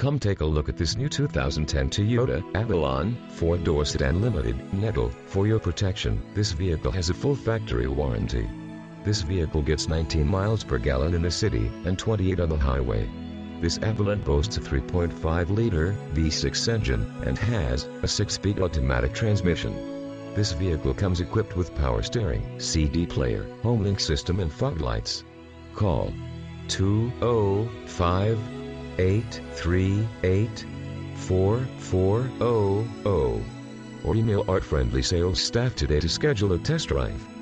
Come take a look at this new 2010 Toyota Avalon 4-door sedan limited Nettle. For your protection, this vehicle has a full factory warranty. This vehicle gets 19 miles per gallon in the city and 28 on the highway. This Avalon boasts a 3.5-liter V6 engine and has a 6-speed automatic transmission. This vehicle comes equipped with power steering, CD player, HomeLink system and fog lights. Call oh 205-838-4400 or email our friendly sales staff today to schedule a test drive.